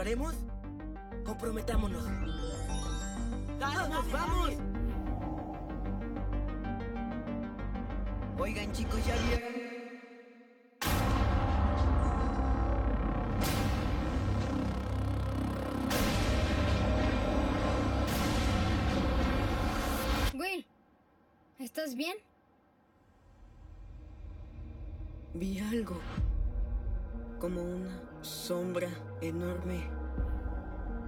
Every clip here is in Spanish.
¿Lo haremos? Comprometámonos. ¡Vamos, vamos! Oigan, chicos, ya vieron. Will, ¿estás bien? Vi algo. Como una sombra enorme.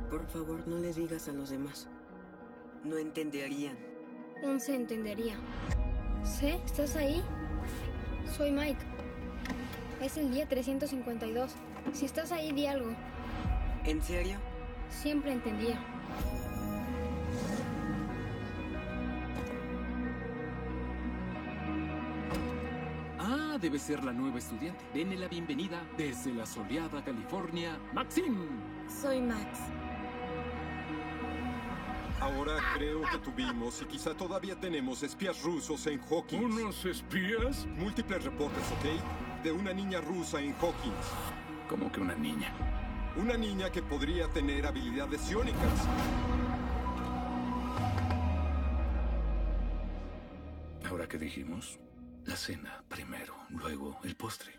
Por favor, no le digas a los demás. No entenderían. No se entendería. ¿Sí? ¿Estás ahí? Soy Mike. Es el día 352. Si estás ahí, di algo. ¿En serio? Siempre entendía. Debe ser la nueva estudiante. Denle la bienvenida desde la soleada California, Maxine. Soy Max. Ahora creo que tuvimos y quizá todavía tenemos espías rusos en Hawkins. ¿Unos espías? Múltiples reportes, ¿ok? De una niña rusa en Hawkins. Como que una niña. Una niña que podría tener habilidades psiónicas. Ahora que dijimos, la cena primero, luego el postre.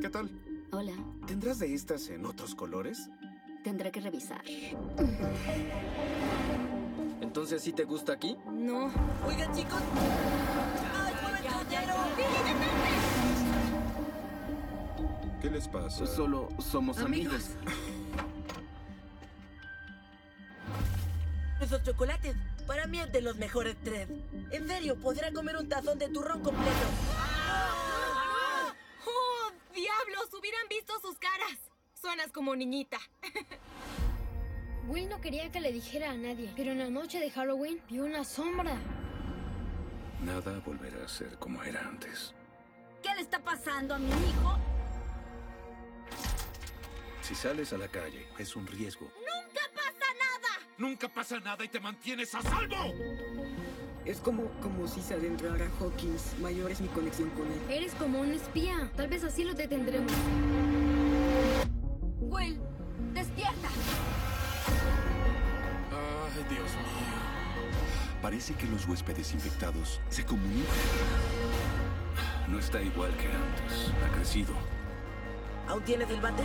¿Qué tal? Hola. ¿Tendrás de estas en otros colores? Tendré que revisar. ¿Entonces sí te gusta aquí? No. Oigan, chicos. ¡Ay, caballero! ¿Qué les pasa? Solo somos amigos. Esos chocolates, para mí es de los mejores tres. En serio, podrá comer un tazón de turrón completo. ¡Oh, diablos! Hubieran visto sus caras. Suenas como niñita. Will no quería que le dijera a nadie, pero en la noche de Halloween vio una sombra. Nada volverá a ser como era antes. ¿Qué le está pasando a mi hijo? Si sales a la calle, es un riesgo. ¡Nunca pasa nada! ¡Nunca pasa nada y te mantienes a salvo! Es como, como si se adentrara a Hawkins. Mayor es mi conexión con él. Eres como un espía. Tal vez así lo detendremos. Will, despierta. Ay, Dios mío. Parece que los huéspedes infectados se comunican. No está igual que antes. Ha crecido. ¿Aún tienes el bate?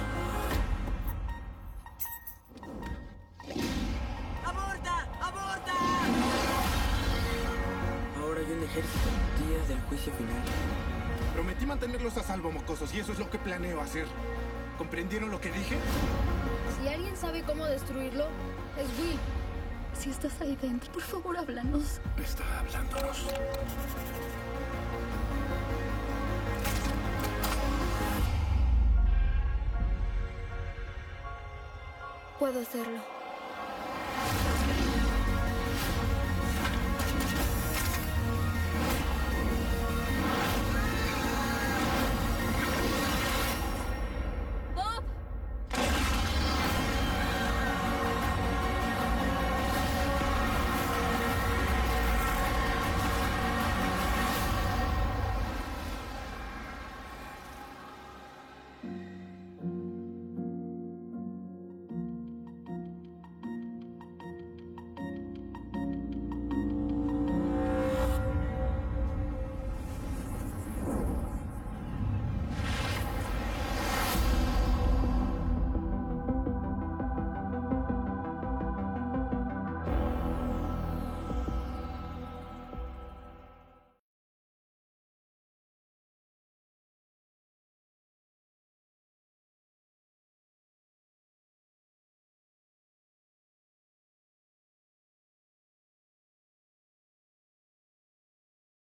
Ejército. Día del juicio final. Prometí mantenerlos a salvo, mocosos, y eso es lo que planeo hacer. ¿Comprendieron lo que dije? Si alguien sabe cómo destruirlo, es Will. Si estás ahí dentro, por favor, háblanos. Está hablándonos. Puedo hacerlo.